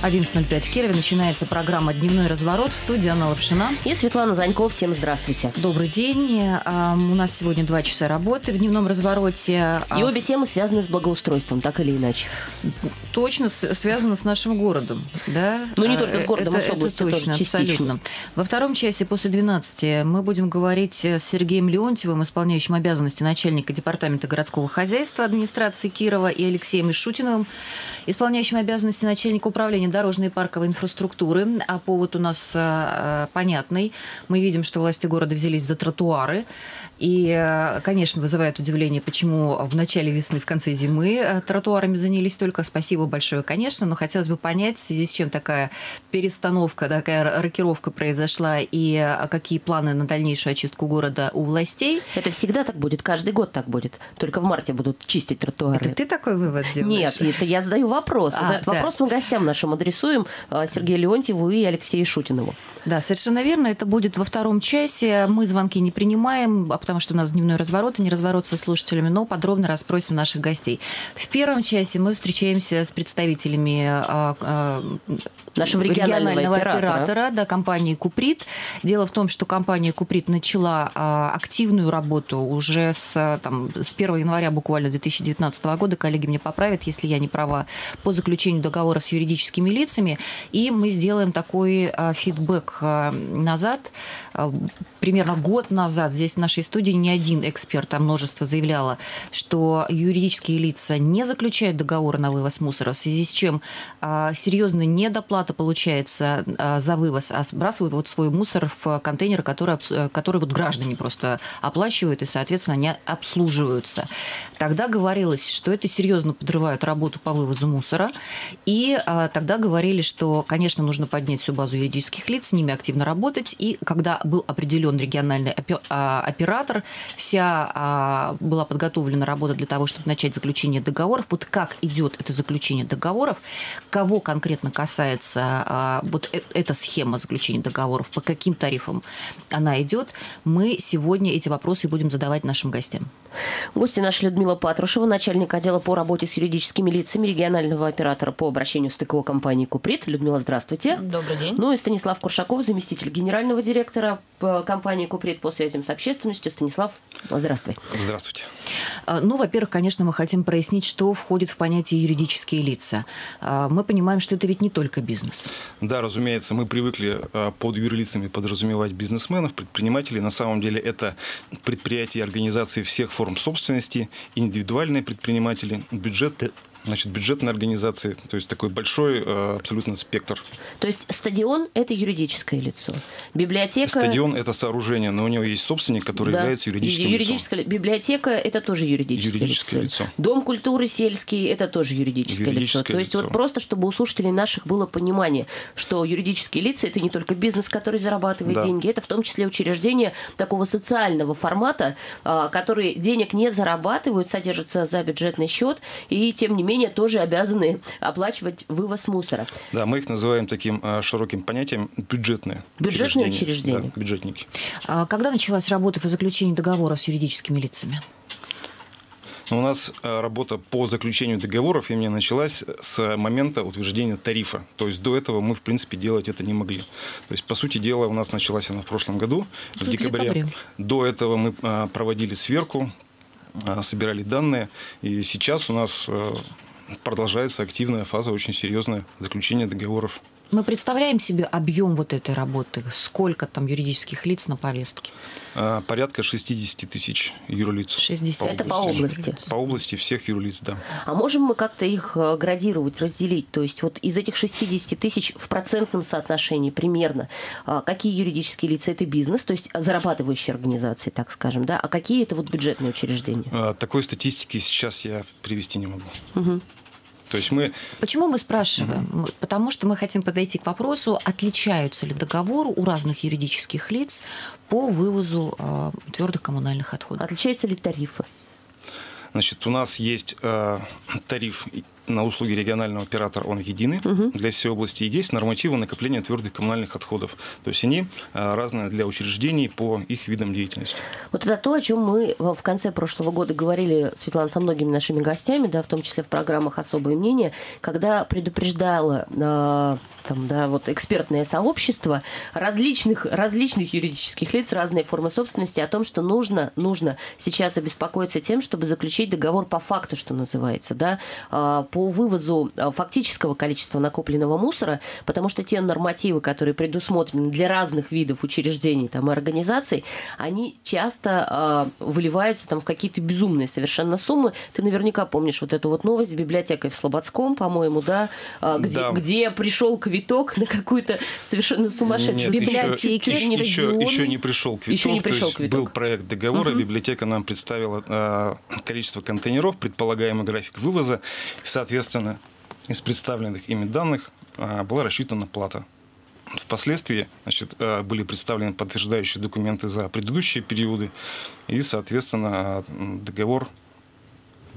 11.05 в Кирове начинается программа «Дневной разворот» в студии Анна Лапшина. И Светлана Заньков. Всем здравствуйте. Добрый день. А, у нас сегодня два часа работы в «Дневном развороте». И обе темы связаны с благоустройством, так или иначе. Точно связаны с нашим городом. Да? Ну, не только с городом, это, а с областью это точно, тоже абсолютно. Во втором часе после 12 мы будем говорить с Сергеем Леонтьевым, исполняющим обязанности начальника Департамента городского хозяйства администрации Кирова, и Алексеем Ишутиновым, исполняющим обязанности начальника управления дорожной и парковой инфраструктуры. А повод у нас э, понятный. Мы видим, что власти города взялись за тротуары. И, э, конечно, вызывает удивление, почему в начале весны, в конце зимы э, тротуарами занялись только. Спасибо большое, конечно, но хотелось бы понять, в связи с чем такая перестановка, такая рокировка произошла, и э, какие планы на дальнейшую очистку города у властей. Это всегда так будет, каждый год так будет. Только в марте будут чистить тротуары. Это ты такой вывод делаешь? Нет, это я задаю вопрос. А, Этот да. вопрос мы гостям нашим адресуем, э, Сергею Леонтьеву и Алексею Шутинову. Да, совершенно верно. Это будет во втором часе. Мы звонки не принимаем, а потому что у нас дневной разворот, и не разворот со слушателями, но подробно расспросим наших гостей. В первом часе мы встречаемся с представителями а, а, Нашего регионального оператора. да, компании Куприт. Дело в том, что компания Куприт начала а, активную работу уже с, там, с 1 января буквально 2019 года. Коллеги мне поправят, если я не права, по заключению договоров с юридическими лицами. И мы сделаем такой а, фидбэк а, назад. Примерно год назад здесь в нашей студии не один эксперт, а множество заявляло, что юридические лица не заключают договоры на вывоз мусора, в связи с чем а, серьезная недоплата получается а, за вывоз, а сбрасывают вот свой мусор в контейнеры, которые, обс- которые вот граждане просто оплачивают и, соответственно, они обслуживаются. Тогда говорилось, что это серьезно подрывает работу по вывозу мусора, и а, тогда говорили, что, конечно, нужно поднять всю базу юридических лиц, с ними активно работать, и когда был определен региональный а, оператор, вся а, была подготовлена работа для того, чтобы начать заключение договоров. Вот как идет это заключение договоров, кого конкретно касается а, вот э- эта схема заключения договоров, по каким тарифам она идет, мы сегодня эти вопросы будем задавать нашим гостям. Гости наши Людмила Патрушева, начальник отдела по работе с юридическими лицами регионального оператора по обращению с ТКО компании «Куприт». Людмила, здравствуйте. Добрый день. Ну и Станислав Куршаков, заместитель генерального директора компании «Куприт» по связям с общественностью. Станислав, здравствуй. Здравствуйте. А, Ну, во-первых, конечно, мы хотим прояснить, что входит в понятие юридические лица. А, Мы понимаем, что это ведь не только бизнес. Да, разумеется, мы привыкли под юрлицами подразумевать бизнесменов, предпринимателей. На самом деле это предприятия и организации всех форм собственности, индивидуальные предприниматели, бюджет, значит, бюджетные организации, то есть такой большой а, абсолютно спектр. То есть стадион – это юридическое лицо. Библиотека... Стадион – это сооружение, но у него есть собственник, который Да. является юридическим лицом. юридическое ли- Библиотека – это тоже юридическое, Юридическое лицо. Дом культуры сельский – это тоже юридическое, Юридическое лицо. То есть лицо. вот просто, чтобы у слушателей наших было понимание, что юридические лица – это не только бизнес, который зарабатывает Да. деньги, это в том числе учреждения такого социального формата, а, которые денег не зарабатывают, содержатся за бюджетный счет и, тем не менее, тоже обязаны оплачивать вывоз мусора. Да, мы их называем таким а, широким понятием бюджетные. Бюджетные учреждения. Да, бюджетники. А Когда началась работа по заключению договора с юридическими лицами? Но у нас э, работа по заключению договоров именно началась с момента утверждения тарифа. То есть до этого мы, в принципе, делать это не могли. То есть, по сути дела, у нас началась она в прошлом году, в В декабре. декабре. До этого мы э, проводили сверку, собирали данные. И сейчас у нас э, продолжается активная фаза, очень серьезное заключение договоров. Мы представляем себе объем вот этой работы, сколько там юридических лиц на повестке? Э, Порядка 60 тысяч юрлиц. 60 Это по области. По области всех юрлиц, да. А можем мы как-то их э, градировать, разделить? То есть вот из этих 60 тысяч в процентном соотношении примерно, а, какие юридические лица это бизнес, то есть зарабатывающие организации, так скажем, да, а какие это вот бюджетные учреждения? Э, Такой статистики сейчас я привести не могу. То есть мы Почему мы спрашиваем? Мы- Потому что мы хотим подойти к вопросу, отличаются ли договоры у разных юридических лиц по вывозу э, твердых коммунальных отходов. Отличаются ли тарифы? Значит, у нас есть э, тариф на услуги регионального оператора, он единый угу. для всей области, и есть нормативы накопления твердых коммунальных отходов. То есть они а, разные для учреждений по их видам деятельности. Вот это то, о чем мы в конце прошлого года говорили, Светлана, со многими нашими гостями, да, в том числе в программах «Особое мнение», когда предупреждала а, там, да, вот экспертное сообщество различных, различных юридических лиц, разные формы собственности о том, что нужно, нужно сейчас обеспокоиться тем, чтобы заключить договор по факту, что называется, да, а, по вывозу а, фактического количества накопленного мусора, потому что те нормативы, которые предусмотрены для разных видов учреждений там, и организаций, они часто а, выливаются там, в какие-то безумные совершенно суммы. Ты наверняка помнишь вот эту вот новость с библиотекой в Слободском, по-моему, да, где, да. где пришел квиток на какую-то совершенно сумасшедшую Нет, библиотеки. Еще, еще, еще не пришел квиток. Еще не пришел квиток. Был проект договора, угу. библиотека нам представила э, количество контейнеров, предполагаемый график вывоза. Соответственно, из представленных ими данных э, была рассчитана плата. Впоследствии значит, э, были представлены подтверждающие документы за предыдущие периоды, и, соответственно, договор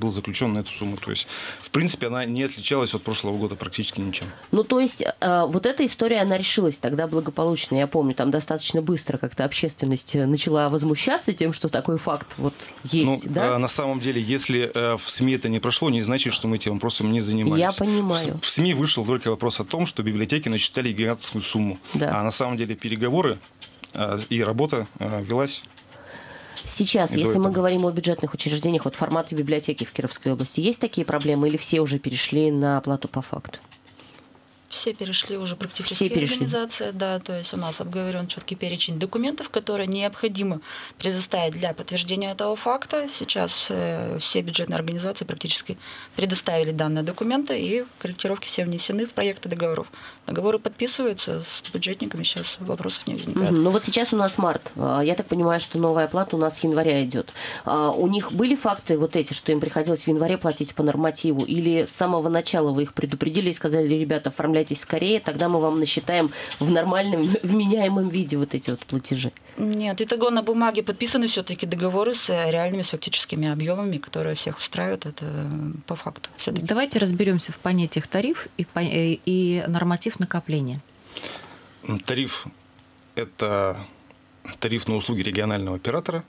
был заключен на эту сумму. То есть, в принципе, она не отличалась от прошлого года практически ничем. Ну, то есть, э, вот эта история, она решилась тогда благополучно. Я помню, там достаточно быстро как-то общественность начала возмущаться тем, что такой факт вот есть, ну, да? Э, на самом деле, если э, в СМИ это не прошло, не значит, что мы этим вопросом не занимались. Я понимаю. В, в СМИ вышел только вопрос о том, что библиотеки насчитали гигантскую сумму. Да. А на самом деле переговоры э, и работа э, велась Сейчас, если мы говорим о бюджетных учреждениях, вот форматы библиотеки в Кировской области, есть такие проблемы или все уже перешли на оплату по факту? Все перешли уже практически Все перешли. организация, да, то есть у нас обговорен четкий перечень документов, которые необходимо предоставить для подтверждения этого факта. Сейчас э, все бюджетные организации практически предоставили данные документы, и корректировки все внесены в проекты договоров. Договоры подписываются с бюджетниками, сейчас вопросов не возникает. Угу. Ну вот сейчас у нас март. А, я так понимаю, что новая оплата у нас с января идет. А, у них были факты вот эти, что им приходилось в январе платить по нормативу, или с самого начала вы их предупредили и сказали, ребята, оформляйте отправляйтесь скорее, тогда мы вам насчитаем в нормальном, вменяемом виде вот эти вот платежи. Нет, итого на бумаге подписаны все-таки договоры с реальными, с фактическими объемами, которые всех устраивают, это по факту. Все-таки. Давайте разберемся в понятиях тариф и, э, и норматив накопления. Тариф – это тариф на услуги регионального оператора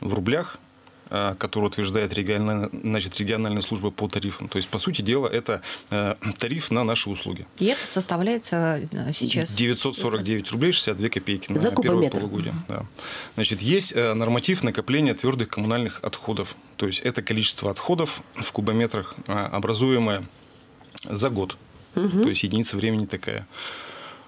в рублях – Э, который утверждает региональная, значит, региональная служба по тарифам. То есть, по сути дела, это э, тариф на наши услуги. И это составляется э, сейчас... 949 рублей 62 копейки на За первое полугодие. Да. Значит, есть норматив накопления твердых коммунальных отходов. То есть, это количество отходов в кубометрах, образуемое за год. Угу. То есть, единица времени такая.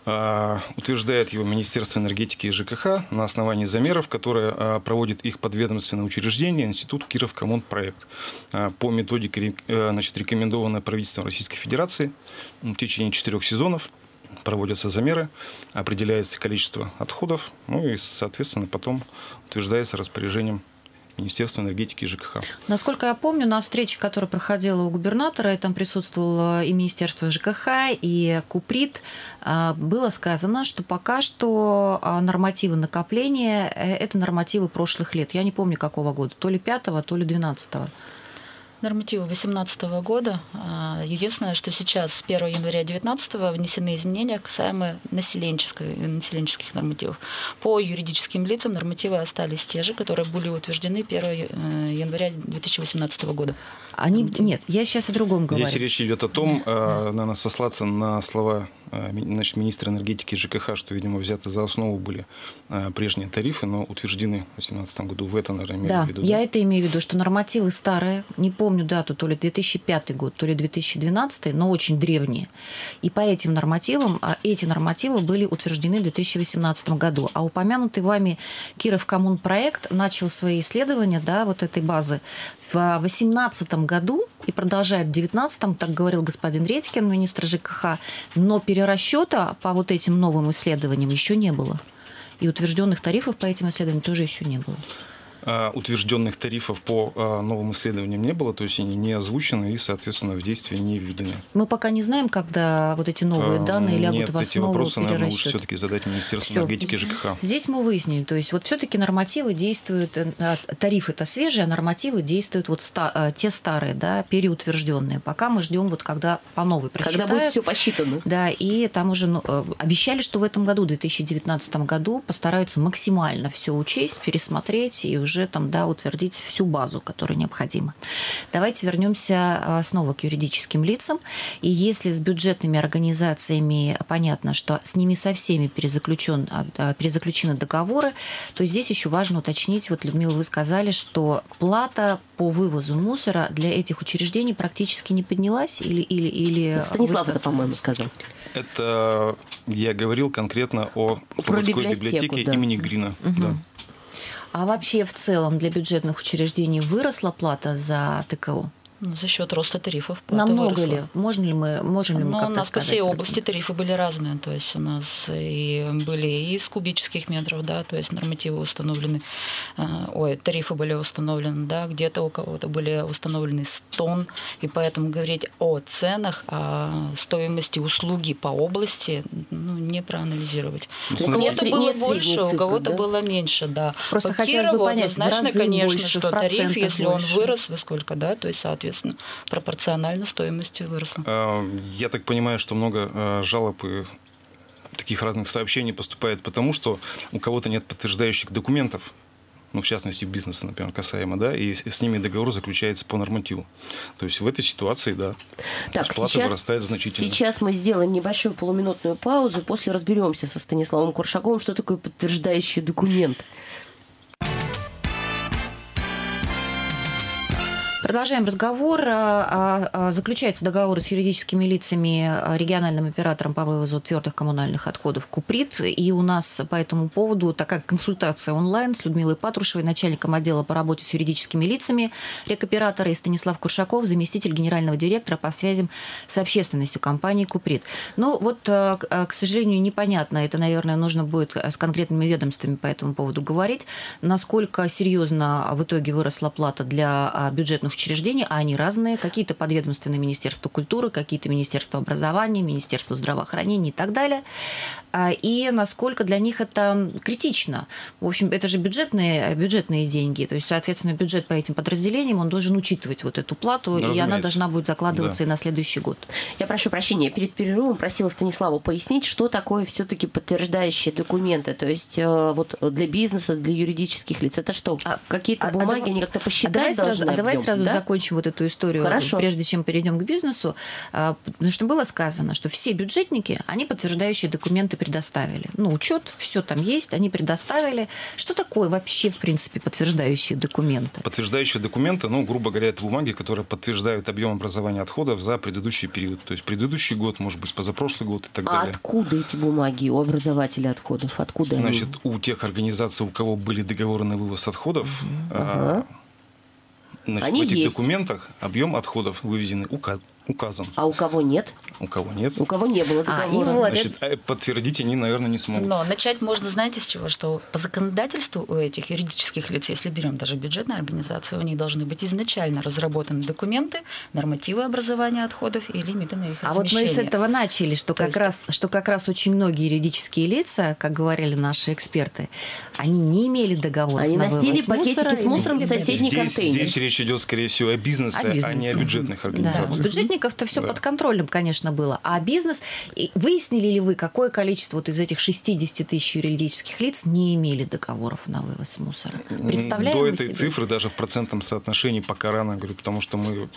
А, утверждает его Министерство энергетики и ЖКХ на основании замеров, которые а, проводит их подведомственное учреждение Институт Киров Коммунпроект а, по методике, э, значит, рекомендованной правительством Российской Федерации в течение четырех сезонов проводятся замеры, определяется количество отходов, ну и, соответственно, потом утверждается распоряжением Министерства энергетики и ЖКХ. Насколько я помню, на встрече, которая проходила у губернатора, и там присутствовало и Министерство ЖКХ, и Куприт, а, было сказано, что пока что а, нормативы накопления – это нормативы прошлых лет. Я не помню, какого года, то ли пятого, то ли двенадцатого нормативы 2018 года. А, единственное, что сейчас с 1 января 2019 внесены изменения, касаемые населенческих нормативов. По юридическим лицам нормативы остались те же, которые были утверждены 1 э, января 2018 года. Они, нет, я сейчас о другом говорю. Здесь речь идет о том, э, надо сослаться на слова Э, значит, министра энергетики ЖКХ, что, видимо, взяты за основу были прежние тарифы, но утверждены в 2018 году. В это, наверное, да, в виду. я это имею в виду, что нормативы старые, не помню дату, то ли 2005 год, то ли 2012, но очень древние. И по этим нормативам, а эти нормативы были утверждены в 2018 году. А упомянутый вами Киров Коммунпроект начал свои исследования да, вот этой базы в 2018 году и продолжает в 2019, так говорил господин Редькин, министр ЖКХ, но перерасчета по вот этим новым исследованиям еще не было. И утвержденных тарифов по этим исследованиям тоже еще не было. А, утвержденных тарифов по а, новым исследованиям не было, то есть они не озвучены и, соответственно, в действие не введены. Мы пока не знаем, когда вот эти новые данные лягут Нет, в эти основу вопросы, наверное, лучше все-таки задать Министерству Всё. энергетики ЖКХ. Здесь мы выяснили, то есть вот все-таки нормативы действуют, э, а, тариф это свежие, а нормативы действуют вот ста- э, те старые, да, переутвержденные. Пока мы ждем вот когда по новой Когда будет все посчитано. Да, и там уже ну, э, обещали, что в этом году, в 2019 году, постараются максимально все учесть, пересмотреть и уже там, да, утвердить всю базу, которая необходима. Давайте вернемся э, снова к юридическим лицам. И если с бюджетными организациями понятно, что с ними со всеми перезаключен, а, а, перезаключены договоры, то здесь еще важно уточнить, вот, Людмила, вы сказали, что плата по вывозу мусора для этих учреждений практически не поднялась или... или, или Станислав вы- это, по-моему, сказал. Это я говорил конкретно о Про Слободской библиотеку, библиотеке да. имени Грина. Да. А вообще в целом для бюджетных учреждений выросла плата за ТКО? Ну, за счет роста тарифов. Намного выросла. ли? Можно ли мы, можем ли мы Но как-то у нас по всей процент? области тарифы были разные. То есть у нас и были и из кубических метров, да, то есть нормативы установлены, э, ой, тарифы были установлены, да, где-то у кого-то были установлены с тонн, и поэтому говорить о ценах, о стоимости услуги по области, ну, не проанализировать. То У есть кого-то нет сре- было нет больше, у цифры, кого-то да? было меньше, да. Просто по хотелось бы Кирову понять, в однозначно, разы конечно, больше, в что тариф, если он больше. вырос, во сколько, да, то есть, соответственно, пропорционально стоимость выросла. А, Я так понимаю, что много а, жалоб и таких разных сообщений поступает потому, что у кого-то нет подтверждающих документов, ну, в частности, бизнеса, например, касаемо, да, и с ними договор заключается по нормативу. То есть в этой ситуации, да, Так, плата сейчас, вырастает значительно. сейчас мы сделаем небольшую полуминутную паузу, после разберемся со Станиславом Куршаковым, что такое подтверждающий документ. Продолжаем разговор. А, а, Заключается договор с юридическими лицами, а, региональным оператором по вывозу твердых коммунальных отходов Куприт. И у нас по этому поводу такая консультация онлайн с Людмилой Патрушевой, начальником отдела по работе с юридическими лицами рекоператора, и Станислав Куршаков, заместитель генерального директора по связям с общественностью компании Куприт. Ну вот, а, к а, сожалению, непонятно, это, наверное, нужно будет с конкретными ведомствами по этому поводу говорить, насколько серьезно в итоге выросла плата для а, бюджетных учреждений, а они разные, какие-то подведомственные Министерству культуры, какие-то Министерство образования, Министерство здравоохранения и так далее. А, И насколько для них это критично. В общем, это же бюджетные, бюджетные деньги, то есть, соответственно, бюджет по этим подразделениям, он должен учитывать вот эту плату, и она Разумеется. должна будет закладываться Да. и на следующий год. Я прошу прощения, перед перерывом просила Станиславу пояснить, что такое все-таки подтверждающие документы. То есть э, вот для бизнеса, для юридических лиц. Это что, А- какие-то а- а бумаги, давай- они как-то А посчитать давай сразу, должны а давай объем, сразу да? закончим вот эту историю, Хорошо. прежде чем перейдем к бизнесу. А, Потому что было сказано, что все бюджетники, они подтверждающие документы предоставили. Ну, учет, все там есть, они предоставили. Что такое вообще, в принципе, подтверждающие документы? Подтверждающие документы, ну, грубо говоря, это бумаги, которые подтверждают объем образования отходов за предыдущий период. То есть предыдущий год, может быть, позапрошлый год и так А далее. откуда эти бумаги у образователей отходов? Откуда они? Значит, у тех организаций, у кого были договоры на вывоз отходов, а, Ага. Значит, Они в этих есть. документах объем отходов вывезенный ука- указан. А у кого нет? У кого нет, У кого не было А, договора? вот. значит, э, подтвердить они, наверное, не смогут. Но начать можно, знаете, с чего? Что по законодательству у этих юридических лиц, если берем даже бюджетные организации, у них должны быть изначально разработаны документы, нормативы образования отходов и лимиты на их А вот мы с этого начали, что То как, есть- раз, что как раз очень многие юридические лица, как говорили наши эксперты, они не имели договоров Они на носили вывоз пакетики мусора с мусором в соседний здесь, контейнер. здесь речь идет, скорее всего, о бизнесе, О а не бизнесе. о бюджетных Да, у бюджетников-то все Да. под контролем, конечно, было. А бизнес... Выяснили ли вы, какое количество вот из этих 60 тысяч юридических лиц не имели договоров на вывоз мусора? Представляем До этой себе? цифры даже в процентном соотношении пока рано, говорю, потому что мы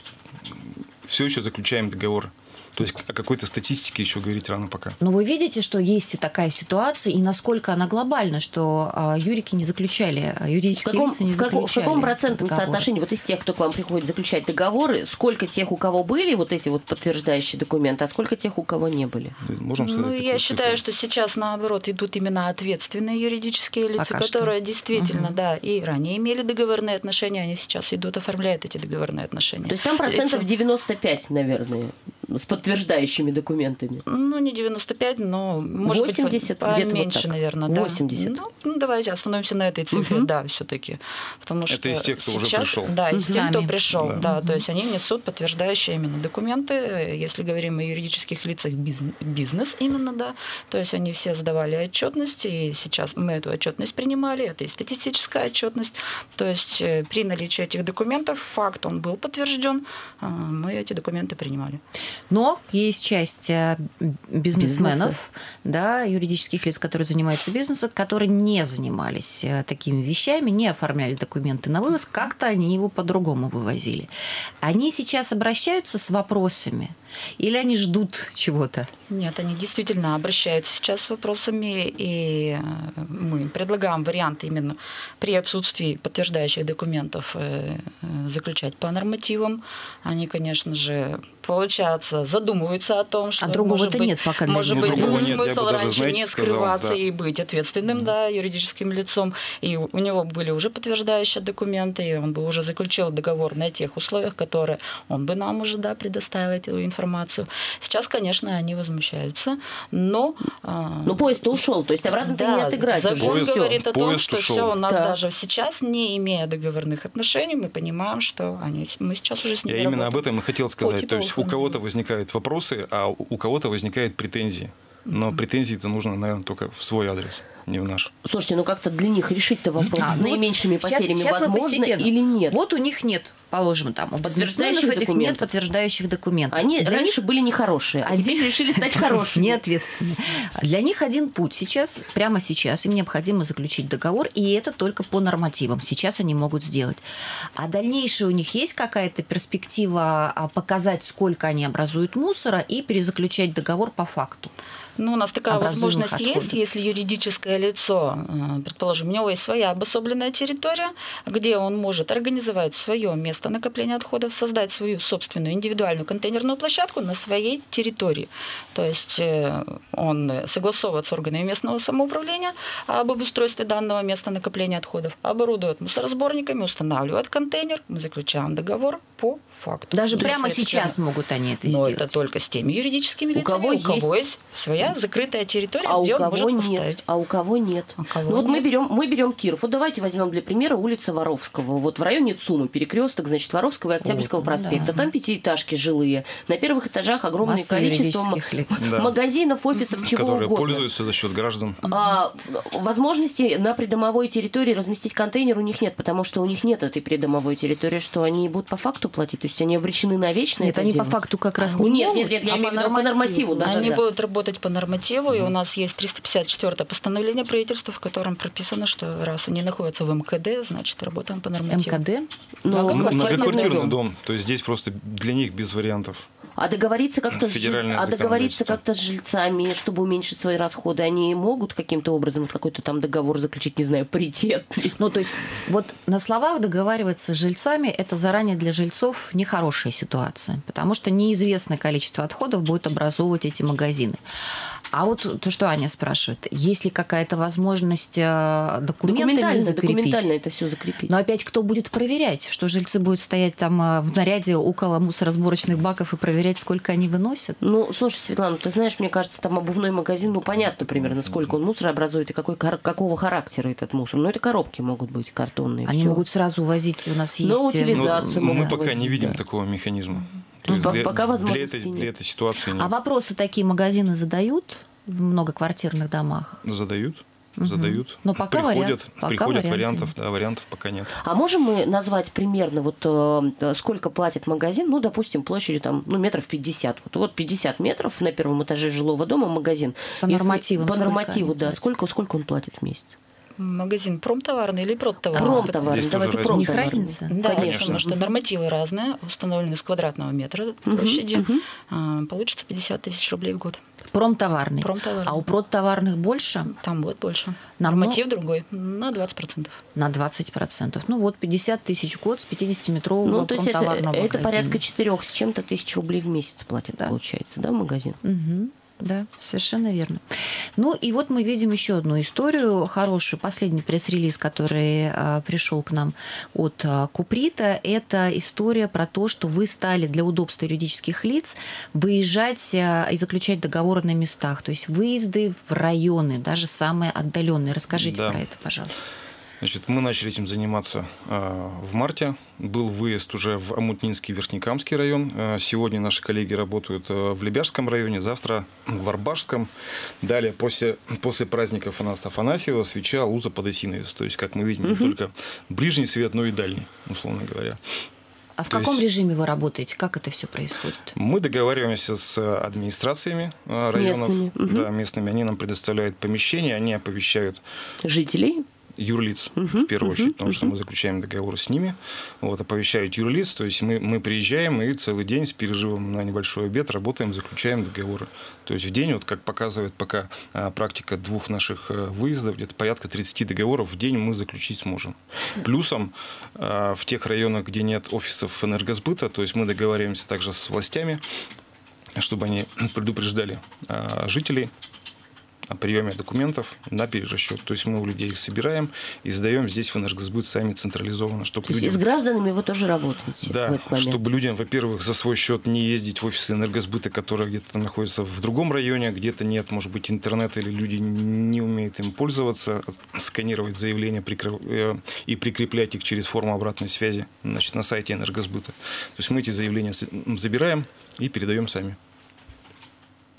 все еще заключаем договор. То есть о какой-то статистике еще говорить рано пока. Но вы видите, что есть и такая ситуация, и насколько она глобальна, что а, юрики не заключали, а, В юридические каком, лица не в каком- в заключали каком процентном договоры? соотношении вот из тех, кто к вам приходит заключать договоры, сколько тех, у кого были вот эти вот подтверждающие документы, а сколько тех, у кого не были? Можем сказать Ну, я считаю, цифру? что сейчас, наоборот, идут именно ответственные юридические лица, Пока что. которые действительно, да, и ранее имели договорные отношения, они сейчас идут, оформляют эти договорные отношения. То есть там процентов Лица- 95, наверное, с подтверждающими документами? Ну, не 95, но может 80, быть поменьше, вот наверное. Да. 80. Ну, ну, давайте остановимся на этой цифре, угу. да, все-таки. Потому что Это из тех, кто сейчас, уже пришел. Да, из тех, кто пришел, да. да. То есть они несут подтверждающие именно документы, если говорим о юридических лицах бизнес именно, да. То есть они все сдавали отчетность, и сейчас мы эту отчетность принимали, это и статистическая отчетность. То есть э, при наличии этих документов факт он был подтвержден, а, мы эти документы принимали. Но есть часть э, бизнесменов, да, юридических лиц, которые занимаются бизнесом, которые не занимались э, такими вещами, не оформляли документы на вывоз, как-то они его по-другому вывозили. Они сейчас обращаются с вопросами или они ждут чего-то? Нет, они действительно обращаются сейчас с вопросами, и э, мы предлагаем варианты именно при отсутствии подтверждающих документов заключать по нормативам. Они, конечно же, получается, задумываются о том, что а другого-то быть, нет пока может быть, был нет, смысл даже, раньше знаете, не сказал, скрываться да. и быть ответственным, да, юридическим лицом. И у него были уже подтверждающие документы, и он бы уже заключил договор на тех условиях, которые он бы нам уже да, предоставил эту информацию. Сейчас, конечно, они возмущаются, но... А, ну, поезд-то ушел, то есть обратно да, ты не отыграть. Закон поезд, говорит все. о том, что ушел. все, у нас да. даже сейчас, не имея договорных отношений, мы понимаем, что они, мы сейчас уже с ними Я работаем. именно об этом и хотел сказать. По то есть у кого-то возникают вопросы, а у кого-то возникают претензии. Но претензии-то нужно, наверное, только в свой адрес, не в наш. Слушайте, ну как-то для них решить-то вопрос А, с ну вот наименьшими потерями сейчас, сейчас возможно или нет? Вот у них нет, положим, там, у Подтверждающих этих нет документов. подтверждающих документов. Они Для раньше них были нехорошие, а Один- теперь решили стать хорошими. неответственные. Для них один путь сейчас, прямо сейчас, им необходимо заключить договор, и это только по нормативам. Сейчас они могут сделать. А дальнейшее у них есть какая-то перспектива а, показать, сколько они образуют мусора, и перезаключать договор по факту. Ну, у нас такая возможность есть, если юридическое лицо, э, предположим, у него есть своя обособленная территория, где он может организовать свое место накопления отходов, создать свою собственную индивидуальную контейнерную площадку на своей территории. То есть э, он согласовывает с органами местного самоуправления об обустройстве данного места накопления отходов, оборудует мусоросборниками, устанавливает контейнер, мы заключаем договор по факту. Даже прямо сейчас могут они это Но сделать. это только с теми юридическими У лицами, кого у кого есть- есть своя закрытая территория, А у где он кого может нет? поставить. А у кого нет? У кого ну вот мы нет? берем, мы берем Киров. Вот давайте возьмем для примера улица Воровского. Вот в районе ЦУМа, перекресток, значит, Воровского и Октябрьского Вот, проспекта. да. Там пятиэтажки жилые. На первых этажах огромное Масса количество м- магазинов, офисов, чего которые угодно. пользуются за счет граждан. А, возможности на придомовой территории разместить контейнер у них нет, потому что у них нет этой придомовой территории, что они будут по факту платить, то есть они обречены на вечное. Нет, это они по делать. факту как раз Ну, не нет, могут, нет, нет, я а имею по в виду по нормативу, да, Они да. будут работать по нормативу, и у нас есть 354 постановление правительства, в котором прописано, что раз они находятся в МКД, значит, работаем по нормативу. МКД. Но Много- квартирный Многоквартирный дом. дом. То есть здесь просто для них без вариантов. А договориться как-то с, а договориться как-то с жильцами, чтобы уменьшить свои расходы, они могут каким-то образом какой-то там договор заключить, не знаю, паритетный. Ну, то есть, вот на словах договариваться с жильцами – это заранее для жильцов нехорошая ситуация, потому что неизвестное количество отходов будет образовывать эти магазины. А вот то, что Аня спрашивает, есть ли какая-то возможность э, документами Документально, закрепить? документально это все закрепить. Но опять кто будет проверять, что жильцы будут стоять там э, в наряде около мусоросборочных баков и проверять, сколько они выносят? Ну, слушай, Светлана, ты знаешь, мне кажется, там обувной магазин, ну, понятно примерно, сколько он мусора образует и какой, какого характера этот мусор. Ну, это коробки могут быть картонные. Они всё. могут сразу возить, у нас есть... Но э, утилизацию Но могут мы пока не возить, видим да. такого механизма. То Ну, есть для, пока для, возможностей этой, нет. для этой ситуации нет. А вопросы такие магазины задают в многоквартирных домах? Задают, задают. Но пока приходят, вариант- пока приходят варианты вариантов, да, вариантов пока нет. А можем мы назвать примерно, вот э, сколько платит магазин, ну, допустим, площадью там, ну, метров 50. Вот, вот 50 метров на первом этаже жилого дома магазин. По Если- нормативам По нормативу, да. платят? Сколько, сколько он платит в месяц? Магазин промтоварный или продтоварный? Промтоварный. Здесь Давайте тоже У них промтоварный. разница? Да, Конечно. потому что нормативы разные, установлены с квадратного метра площади. А, Получится 50 тысяч рублей в год. Промтоварный. Промтоварный. А у продтоварных больше? Там будет больше. Нам Норматив другой, на 20%. На 20%. Ну вот 50 тысяч в год с 50-метрового Ну, то есть это, промтоварного это магазина. порядка 4 с чем-то тысяч рублей в месяц платит, получается, да, магазин? Мгм. Да, совершенно верно. Ну и вот мы видим еще одну историю хорошую. Последний пресс-релиз, который а, пришел к нам от а, Куприта, это история про то, что вы стали для удобства юридических лиц выезжать а, и заключать договоры на местах, то есть выезды в районы, даже самые отдаленные. Расскажите Да. про это, пожалуйста. Значит, мы начали этим заниматься э, в марте. Был выезд уже в Амутнинский, Верхнекамский район. Э, сегодня наши коллеги работают э, в Лебяжском районе, завтра в Арбашском. Далее, после, после праздника Афанаса Афанасьева, свеча Луза под Осиновец. То есть, как мы видим, не только ближний свет, но и дальний, условно говоря. А в То каком есть- режиме вы работаете? Как это все происходит? Мы договариваемся с администрациями районов, Местными, мгм. да, местными. Они нам предоставляют помещение, они оповещают Жителей? Юрлиц Мгм, в первую мгм, очередь, потому что мгм. мы заключаем договоры с ними, вот, оповещают юрлиц, то есть мы, мы приезжаем и целый день с перерывом на небольшой обед работаем, заключаем договоры. То есть в день, вот как показывает пока а, практика двух наших а, выездов, где-то порядка 30 договоров в день мы заключить сможем. Плюсом а, в тех районах, где нет офисов энергосбыта, то есть мы договариваемся также с властями, чтобы они предупреждали а, жителей о приеме документов на перерасчет. То есть мы у людей их собираем и сдаем здесь в энергосбыт сами централизованно, чтобы То есть и с людям... гражданами вы тоже работаете Да, чтобы людям, во-первых, за свой счет не ездить в офисы энергосбыта, которые где-то находятся в другом районе, где-то нет, может быть, интернета или люди не умеют им пользоваться, сканировать заявления прикры- э, и прикреплять их через форму обратной связи значит, на сайте энергосбыта. То есть мы эти заявления забираем и передаем сами.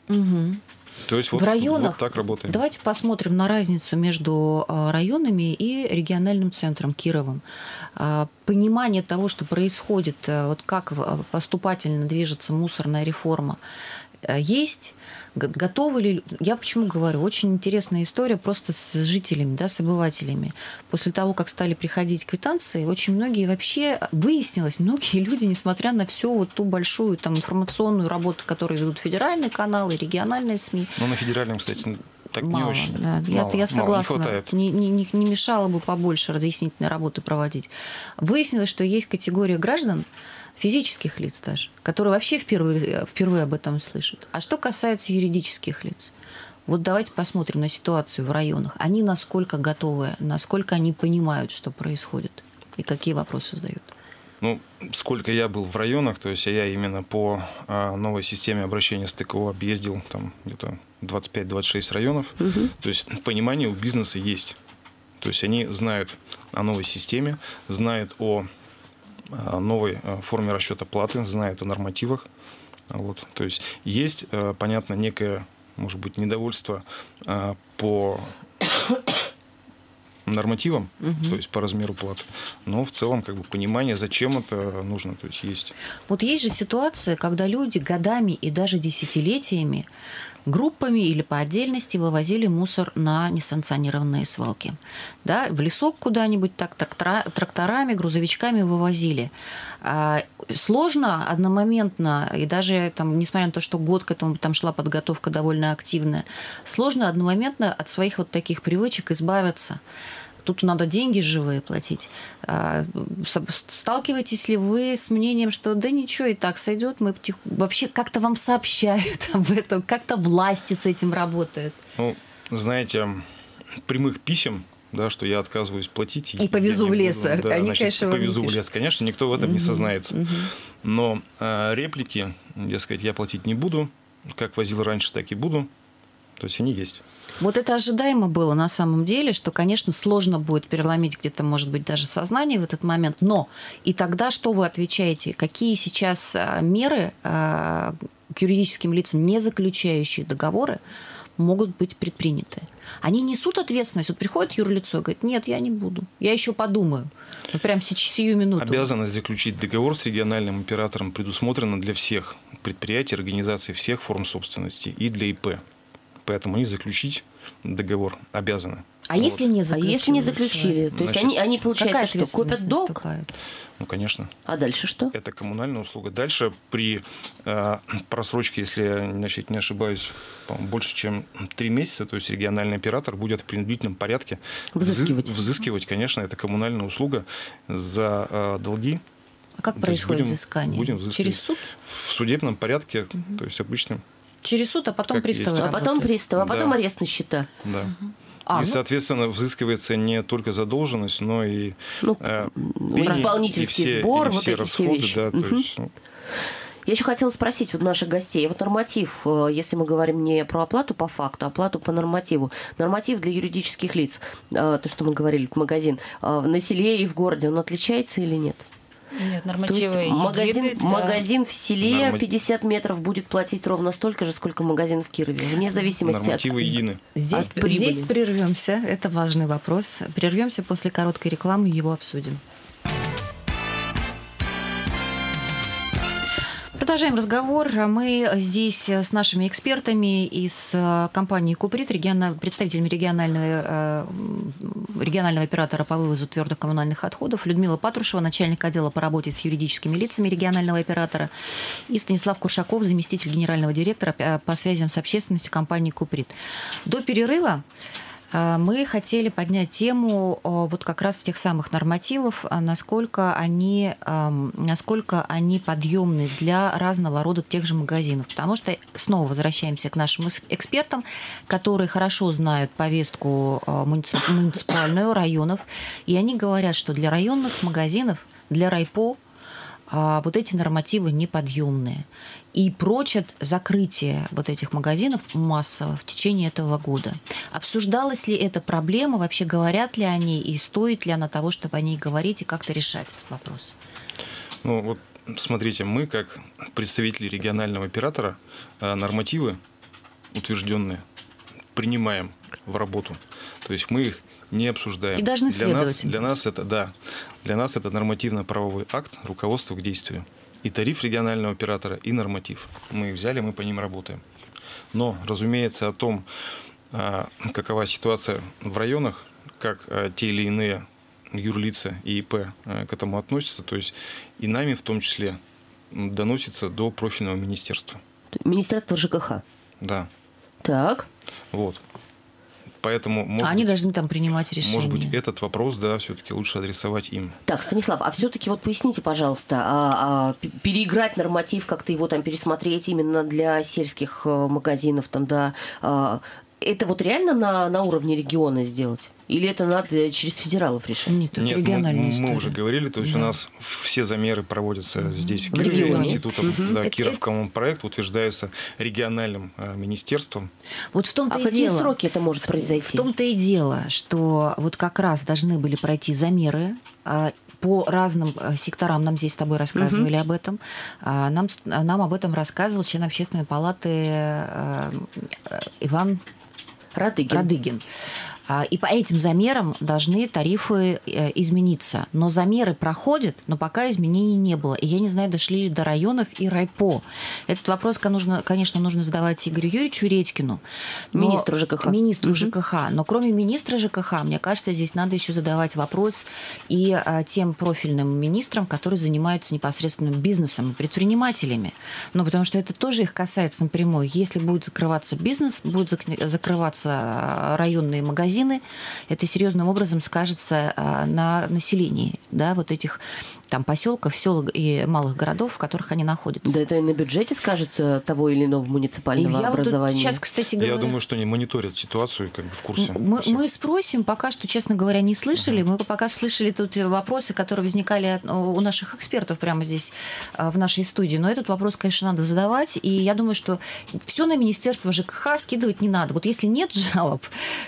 Мгм. То есть вот, в районах, вот так работаем. давайте посмотрим на разницу между а, районами и региональным центром Кировым. А, Понимание того, что происходит, а, вот как а, поступательно движется мусорная реформа, а, есть. Готовы ли... Я почему говорю? Очень интересная история просто с жителями, да, с обывателями. После того, как стали приходить квитанции, очень многие вообще... Выяснилось, многие люди, несмотря на всю вот ту большую там, информационную работу, которую ведут федеральные каналы, региональные СМИ, Ну, на федеральном, кстати, так мало, не очень. да, я, Мало, я мало, согласна. не хватает. Не, не- не- не мешало бы побольше разъяснительной работы проводить. Выяснилось, что есть категория граждан, физических лиц даже, которые вообще впервые, впервые об этом слышат. А что касается юридических лиц? Вот давайте посмотрим на ситуацию в районах. Они насколько готовы, насколько они понимают, что происходит и какие вопросы задают. Ну, сколько я был в районах, то есть я именно по а, новой системе обращения с ТКО объездил там где-то 25-26 районов. То есть понимание у бизнеса есть. То есть они знают о новой системе, знают о а, новой а, форме расчета платы, знают о нормативах. Вот. То есть есть, а, понятно, некое, может быть, недовольство по нормативам, то есть по размеру платы, но в целом как бы понимание, зачем это нужно, то есть есть. Вот есть же ситуация, когда люди годами и даже десятилетиями группами или по отдельности вывозили мусор на несанкционированные свалки. Да, в лесок куда-нибудь так трактора- тракторами, грузовичками вывозили. А, Сложно одномоментно, и даже там, несмотря на то, что год к этому там шла подготовка довольно активная, сложно одномоментно от своих вот таких привычек избавиться. Тут надо деньги живые платить. А, Сталкиваетесь ли вы с мнением, что да ничего, и так сойдет, мы потих- вообще как-то вам сообщают об этом, как-то власти с этим работают? Ну, знаете, прямых писем, да, что я отказываюсь платить. И повезу в лес. буду, да, Они, значит, конечно, повезу в лес. Конечно, никто в этом не сознается. Но э, реплики, дескать, я платить не буду, как возил раньше, так и буду. То есть они есть. Вот это ожидаемо было на самом деле, что, конечно, сложно будет переломить где-то, может быть, даже сознание в этот момент. Но и тогда что вы отвечаете? Какие сейчас а, меры а, к юридическим лицам, не заключающие договоры, могут быть предприняты? Они несут ответственность. Вот приходит юрлицо и говорит, нет, я не буду. Я еще подумаю. Вот прям сию минуту. Обязанность заключить договор с региональным оператором предусмотрена для всех предприятий, организаций всех форм собственности и для ИП. Поэтому они заключить договор обязаны. А если не А заключили? если не заключили? То есть Значит, они, они получается, что копят долг, наступает? Ну, конечно. а дальше что? Это коммунальная услуга. Дальше при э, просрочке, если я значит, не ошибаюсь, больше, чем три месяца, то есть региональный оператор будет в принудительном порядке Взыскивать. взы- взыскивать, конечно, это коммунальная услуга за э, долги. А как То происходит будем- взыскание? будем взыскивать. Через суд? В судебном порядке, то есть обычным. Через суд, а потом Как приставы есть. А потом приставы, а потом Да. арест на счета. Да. А, и, ну- соответственно, взыскивается не только задолженность, но и Ну, э, пени, исполнительский и все, сбор, и вот все эти все расходы, вещи. да, то Мгм. есть, ну, Я еще хотела спросить вот наших гостей. Вот норматив, э, если мы говорим не про оплату по факту, а оплату по нормативу. Норматив для юридических лиц, э, то, что мы говорили, магазин, на селе и в городе, он отличается или нет? Нет, То есть нормативы магазин, едины для- магазин в селе Норма- 50 метров будет платить ровно столько же, сколько магазин в Кирове, вне зависимости нормативы от... едины. Здесь, от прибыли. здесь прервемся. Это важный вопрос. Прервемся после короткой рекламы, его обсудим. Продолжаем разговор. Мы здесь с нашими экспертами из э, компании Куприт, региона- представителями регионального, э, регионального оператора по вывозу твердых коммунальных отходов, Людмила Патрушева, начальник отдела по работе с юридическими лицами регионального оператора, и Станислав Кушаков, заместитель генерального директора э, по связям с общественностью компании Куприт. До перерыва э, мы хотели поднять тему э, вот как раз тех самых нормативов, а насколько они, насколько они подъемны для разного рода тех же магазинов. Потому что снова возвращаемся к нашим экспертам, которые хорошо знают повестку муници- муниципальную районов, и они говорят, что для районных магазинов, для райпо а, вот эти нормативы неподъемные. И прочат закрытие вот этих магазинов массово в течение этого года. Обсуждалась ли эта проблема, вообще говорят ли они, и стоит ли она того, чтобы о ней говорить и как-то решать этот вопрос? Ну, вот смотрите, мы, как представители регионального оператора, э, нормативы утвержденные принимаем в работу. То есть мы их не обсуждаем. И должны для нас, следовать им. для нас это, да, для нас это нормативно-правовой акт, руководство к действию. И тариф регионального оператора, и норматив. Мы их взяли, мы по ним работаем. Но, разумеется, о том, а, какова ситуация в районах, как а, те или иные юрлица и ИП а, к этому относятся, то есть и нами в том числе доносится до профильного министерства. Министерство ЖКХ. Да, Так. вот. Поэтому, может А они быть, должны там принимать решения. может быть, этот вопрос, да, все-таки лучше адресовать им. Так, Станислав, а все-таки вот поясните, пожалуйста, а, а, переиграть норматив, как-то его там пересмотреть именно для сельских э, магазинов, там, да, а, это вот реально на, на уровне региона сделать? Или это надо через федералов решать? Нет, это Нет, мы- региональная мы, история. уже говорили, то есть у Да. нас все замеры проводятся здесь, в В Кирове, регионе. институтом, да, Это- Киров проект утверждаются региональным а, министерством. Вот в том-то А в и какие дело. сроки это может В произойти? том-то и дело, что вот как раз должны были пройти замеры а, по разным э, секторам. Нам здесь с тобой рассказывали об этом. А, Нам, нам об этом рассказывал член общественной палаты э, э, Иван Радыгин. Радыгин. А, И по этим замерам должны тарифы э, измениться. Но замеры проходят, но пока изменений не было. И я не знаю, дошли ли до районов и райпо. Этот вопрос, конечно, нужно задавать Игорю Юрьевичу Редькину. но- Министру ЖКХ. Министру Мгм. ЖКХ. Но кроме министра ЖКХ, мне кажется, здесь надо еще задавать вопрос и а, тем профильным министрам, которые занимаются непосредственно бизнесом и предпринимателями. Ну, потому что это тоже их касается напрямую. Если будет закрываться бизнес, будут зак- закрываться а, районные магазины, это серьезным образом скажется а, на населении, да, вот этих там поселков, сел и малых городов, в которых они находятся. Да это и на бюджете скажется того или иного И муниципального я вот образования. сейчас, кстати говоря... Я думаю, что они мониторят ситуацию, как бы в курсе. Мы, всех. мы спросим, пока что, честно говоря, не слышали. Мы пока слышали тут вопросы, которые возникали у наших экспертов прямо здесь, а, в нашей студии. Но этот вопрос, конечно, надо задавать. И я думаю, что все на Министерство ЖКХ скидывать не надо. Вот если нет жалоб,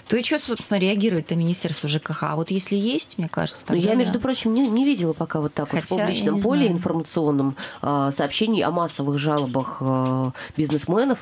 то и что, собственно, реагирует на Министерство ЖКХ? А вот если есть, мне кажется, Но тогда я, между прочим, не, не видела пока вот так Хотя, вот в публичном поле знаю. информационном а, сообщений о массовых жалобах а, бизнесменов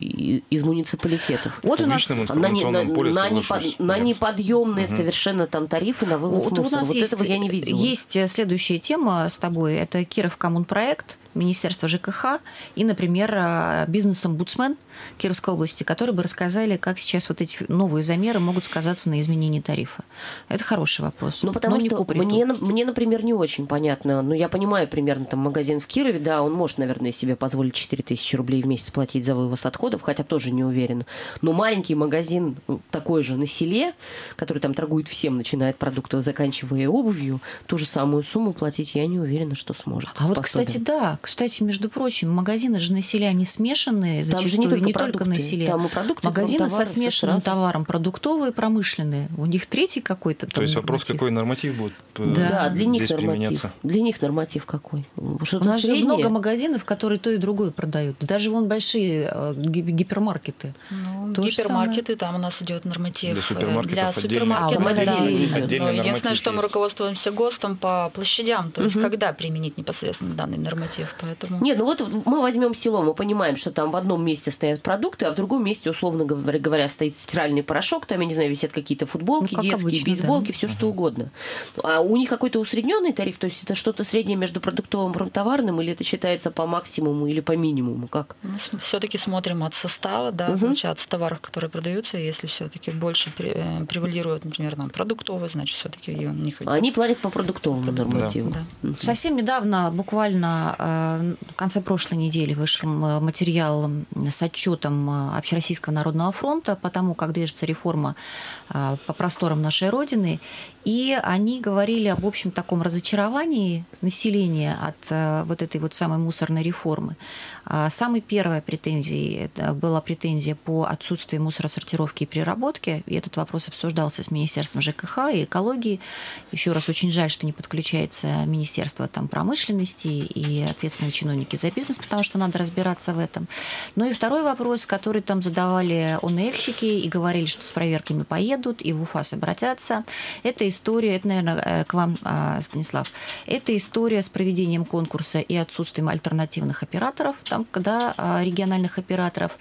из муниципалитетов. Вот у нас... На, на- поле на непо- соглашусь. на неподъемные совершенно там тарифы на вывоз Вот у мусора. нас Вот есть, этого я не видела. есть э, следующая тема с тобой. Это Киров Коммунпроект, Министерство ЖКХ и, например, э, бизнес-омбудсмен Кировской области, которые бы рассказали, как сейчас вот эти новые замеры могут сказаться на изменении тарифа. Это хороший вопрос. Ну, потому Но что мне, мне, например, не очень понятно. Ну, я понимаю примерно там магазин в Кирове, да, он может, наверное, себе позволить 4000 рублей в месяц платить за вывоз отходов, хотя тоже не уверен. Но маленький магазин ну, такой же на селе, который там торгует всем, начиная от продуктов, заканчивая обувью, ту же самую сумму платить я не уверена, что сможет. А вот, способен. кстати, да, кстати, между прочим, магазины же на селе, они смешанные, Там же зачастую не только не только население. Там и продукты, Магазины со смешанным товаром, продуктовые, промышленные. У них третий какой-то То есть вопрос, какой норматив будет э, да. да, для них здесь норматив. применяться? Для них норматив какой? Что У нас среднее? же много магазинов, которые то и другое продают. Даже вон большие э, гипермаркеты. Ну, гипермаркеты, там у нас идет норматив. Для супермаркетов, для супермаркетов а, да. Но единственное, что мы руководствуемся ГОСТом по площадям, то есть угу. когда применить непосредственно данный норматив. Поэтому... Нет, ну вот мы возьмем село, мы понимаем, что там в одном месте стоят продукты, а в другом месте, условно говоря, стоит стиральный порошок, там, я не знаю, висят какие-то футболки, ну, детские, обычно, бейсболки, да. все что угодно. А у них какой-то усредненный тариф, то есть это что-то среднее между продуктовым и промтоварным, или это считается по максимуму или по минимуму? Как? Ну, все-таки смотрим от состава, да, угу. от товаров, которые продаются, если все-таки больше э, превалирует, например, там, продуктовый, значит, все-таки у них... Они платят по продуктовому нормативу. Да. Да. Совсем недавно, буквально э, в конце прошлой недели, вышел материал с отчетом э, Общероссийского народного фронта по тому, как движется реформа по просторам нашей Родины. И они говорили об общем таком разочаровании населения от вот этой вот самой мусорной реформы. А самой первой претензией была претензия по отсутствию мусоросортировки и переработки. И этот вопрос обсуждался с Министерством ЖКХ и экологии. Еще раз очень жаль, что не подключается Министерство там, промышленности и ответственные чиновники за бизнес, потому что надо разбираться в этом. Ну и второй вопрос, который там задавали ОНФщики и говорили, что с проверками поедут и в УФАС обратятся. Это история, это, наверное, э, к вам, а, Станислав, это история с проведением конкурса и отсутствием альтернативных операторов там, когда а, региональных операторов.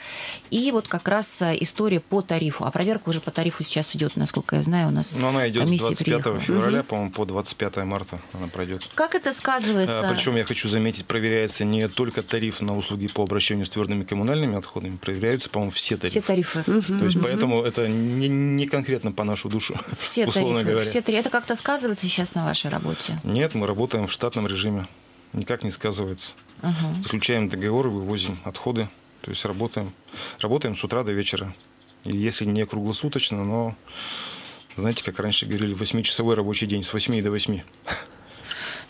И вот как раз а, история по тарифу. А проверка уже по тарифу сейчас идет, насколько я знаю, у нас Но она идет с 25 приехала. февраля, угу. по-моему, по 25 марта она пройдет. Как это сказывается? Причем, я хочу заметить, проверяется не только тариф на услуги по обращению с твердыми коммунальными отходами, проверяются, по-моему, все тарифы. Все тарифы. Угу. То есть, угу. поэтому это не, не конкретно по нашу душу, Все тарифы. Говоря. Все тарифы. Это как-то сказывается сейчас на вашей работе? Нет, мы работаем в штатном режиме. Никак не сказывается. Угу. Заключаем договоры, вывозим отходы. То есть работаем, работаем с утра до вечера. И если не круглосуточно, но, знаете, как раньше говорили, 8-часовой рабочий день с 8 до 8.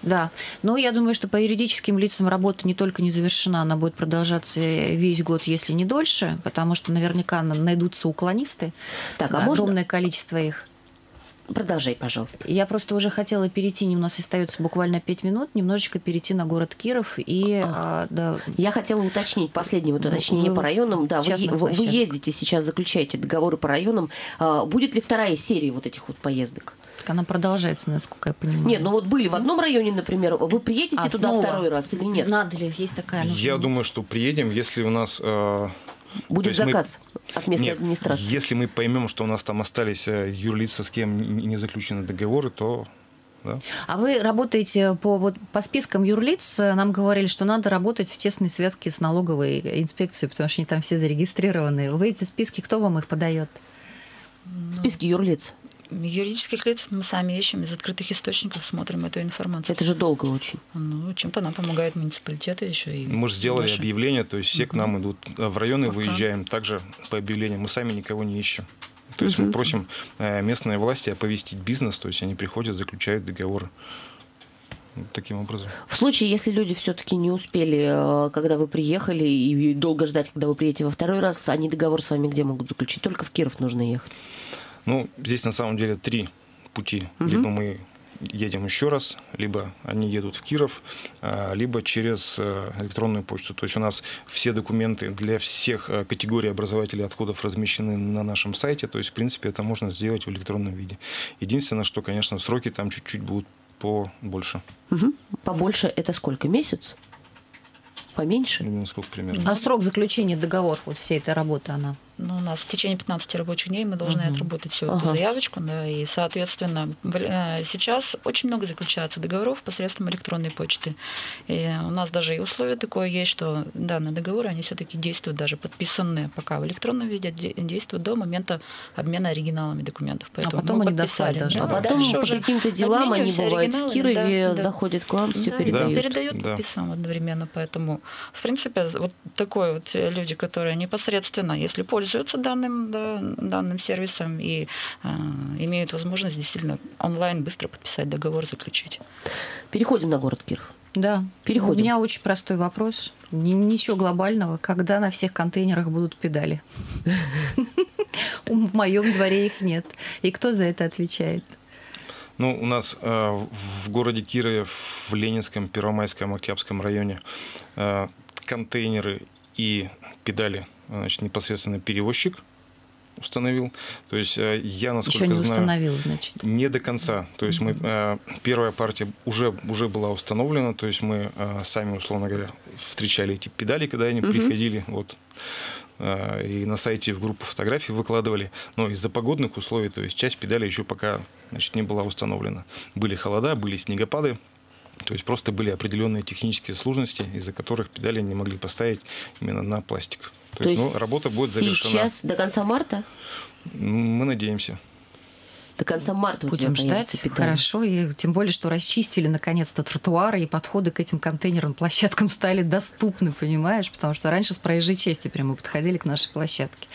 Да, но я думаю, что по юридическим лицам работа не только не завершена, она будет продолжаться весь год, если не дольше, потому что наверняка найдутся уклонисты, так, а огромное можно... количество их. Продолжай, пожалуйста. Я просто уже хотела перейти, у нас остается буквально пять минут, немножечко перейти на город Киров. И, а, да. Я хотела уточнить, последнее вот уточнение вы, по районам. Да, вы, вы, вы ездите сейчас, заключаете договоры по районам. А, будет ли вторая серия вот этих вот поездок? Она продолжается, насколько я понимаю. Нет, ну вот были в одном районе, например, вы приедете а, туда снова? второй раз или нет? Надо ли? Есть такая нужда? Я думаю, что приедем, если у нас э, Будет заказ мы... от местной Нет, администрации. Если мы поймем, что у нас там остались э, юрлица, с кем не заключены договоры, то да. А вы работаете по, вот, по спискам юрлиц. Нам говорили, что надо работать в тесной связке с налоговой инспекцией, потому что они там все зарегистрированы. Вы эти списки, кто вам их подает? Списки юрлиц. Юридических лиц мы сами ищем, из открытых источников смотрим эту информацию. Это же долго очень. Ну, чем-то нам помогают муниципалитеты еще. И мы же сделали наши. объявление, то есть все к нам идут. В районы Пока. выезжаем также по объявлению. Мы сами никого не ищем. То есть угу. мы просим э, местные власти оповестить бизнес, то есть они приходят, заключают договоры таким образом. В случае, если люди все-таки не успели, э, когда вы приехали, и долго ждать, когда вы приедете во второй раз, они договор с вами где могут заключить? Только в Киров нужно ехать. Ну, здесь на самом деле три пути. Угу. Либо мы едем еще раз, либо они едут в Киров, а, либо через э, электронную почту. То есть у нас все документы для всех э, категорий образователей отходов размещены на нашем сайте. То есть, в принципе, это можно сделать в электронном виде. Единственное, что, конечно, сроки там чуть-чуть будут побольше. Угу. Побольше это сколько? Месяц? Поменьше? Именно сколько примерно. А срок заключения договора вот всей этой работы она? Ну, у нас в течение 15 рабочих дней мы должны uh-huh. отработать всю эту заявочку, да, и, соответственно, э, сейчас очень много заключается договоров посредством электронной почты. И у нас даже и условие такое есть, что данные договоры, они все-таки действуют даже подписанные пока в электронном виде, действуют до момента обмена оригиналами документов. А Поэтому а потом они дослали даже. Да, а потом по каким-то делам они бывают в Кирове, да, заходят к вам, все да, передают. Да, передают да. подписам одновременно. Поэтому, в принципе, вот такой вот люди, которые непосредственно, если пользуются пользуются данным, да, данным сервисом и э, имеют возможность действительно онлайн быстро подписать договор, заключить. Переходим на город Киров. Да. Переходим. У меня очень простой вопрос. Ничего глобального. Когда на всех контейнерах будут педали? В моем дворе их нет. И кто за это отвечает? Ну, у нас э, в городе Кирове, в Ленинском, Первомайском, Октябрьском районе э, контейнеры и педали, значит, непосредственно перевозчик установил. То есть э, я, насколько Еще не знаю, установил, значит. не до конца. То есть мы э, первая партия уже уже была установлена. То есть мы э, сами, условно говоря, встречали эти педали, когда они приходили. Вот э, и на сайте в группу фотографий выкладывали. Но из-за погодных условий, то есть часть педали еще пока значит, не была установлена. Были холода, были снегопады. То есть просто были определенные технические сложности, из-за которых педали не могли поставить именно на пластик. То, есть, ну, работа будет завершена. сейчас до конца марта? Мы надеемся. До конца марта Будем ждать. Хорошо. И тем более, что расчистили наконец-то тротуары, и подходы к этим контейнерным площадкам стали доступны, понимаешь? Потому что раньше с проезжей части прямо подходили к нашей площадке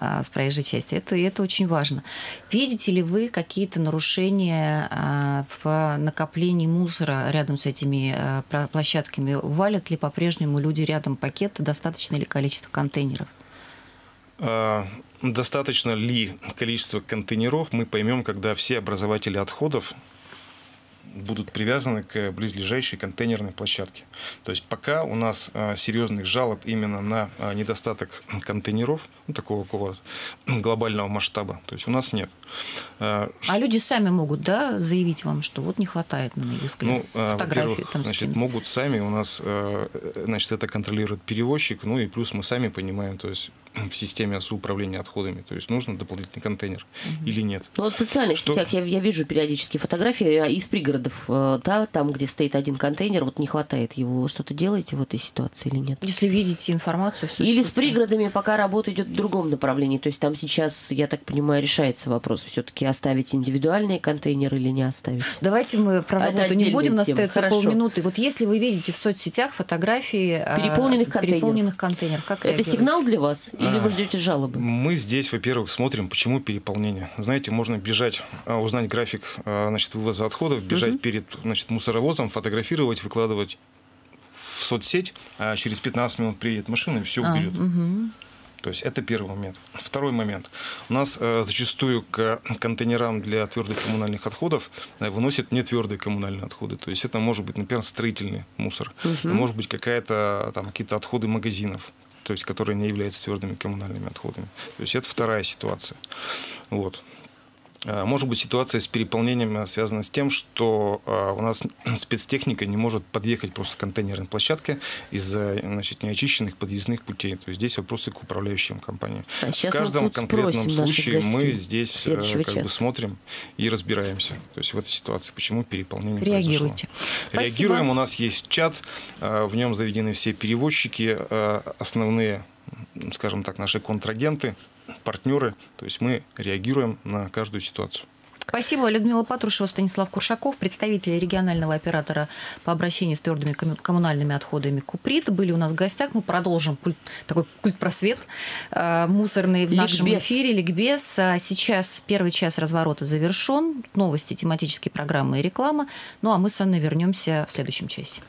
с проезжей части. Это, это очень важно. Видите ли вы какие-то нарушения а, в накоплении мусора рядом с этими а, площадками? Валят ли по-прежнему люди рядом пакеты? Достаточно ли количество контейнеров? А, Достаточно ли количество контейнеров, мы поймем, когда все образователи отходов будут привязаны к близлежащей контейнерной площадке. То есть пока у нас а, серьезных жалоб именно на а, недостаток контейнеров, ну, такого какого глобального масштаба, то есть у нас нет. А, А люди сами могут, да, заявить вам, что вот не хватает, на их взгляд, Ну, фотографии там значит, могут сами, у нас, э, значит, это контролирует перевозчик, ну и плюс мы сами понимаем, то есть в системе управления отходами, то есть нужно дополнительный контейнер или нет. Ну, вот в социальных Что- сетях я, я вижу периодически фотографии а, из пригородов, э, да, там, где стоит один контейнер, вот не хватает его. Что-то делаете в этой ситуации или нет? Если видите информацию... Или с пригородами пока работа идет в другом направлении. То есть там сейчас, я так понимаю, решается вопрос все-таки оставить индивидуальные контейнеры или не оставить. Давайте мы про это работу не будем, у нас остается Хорошо. полминуты. Вот если вы видите в соцсетях фотографии а, Переполненных контейнеров. переполненных контейнеров, как Это реагируете? сигнал для вас? Или А. вы ждете жалобы? Мы здесь, во-первых, смотрим, почему переполнение. Знаете, можно бежать, а, узнать график а, значит, вывоза отходов, бежать перед значит, мусоровозом, фотографировать, выкладывать в соцсеть, а через 15 минут приедет машина и все А, уберет. мгм. То есть это первый момент. Второй момент. У нас э, зачастую к контейнерам для твердых коммунальных отходов э, выносят не твердые коммунальные отходы. То есть это может быть, например, строительный мусор. Это может быть какая-то там какие-то отходы магазинов то есть которые не являются твердыми коммунальными отходами. То есть это вторая ситуация. Вот. А, Может быть, ситуация с переполнением а, связана с тем, что а, у нас спецтехника не может подъехать просто к контейнерной площадке из-за значит, неочищенных подъездных путей. То есть здесь вопросы к управляющим компаниям. А В каждом конкретном случае мы здесь э, как бы смотрим и разбираемся. То есть в этой ситуации, почему переполнение Реагируйте. произошло. Реагируем. У нас есть чат, э, в нем заведены все перевозчики, э, основные, скажем так, наши контрагенты, партнеры. То есть мы реагируем на каждую ситуацию. Спасибо. Людмила Патрушева, Станислав Куршаков, представители регионального оператора по обращению с твердыми комму- коммунальными отходами Куприт, были у нас в гостях. Мы продолжим культ, такой культ-просвет э, мусорный в нашем Ликбез. эфире. Ликбез. А Сейчас первый час разворота завершен. Новости, тематические программы и реклама. Ну а мы с Анной вернемся в следующем часе.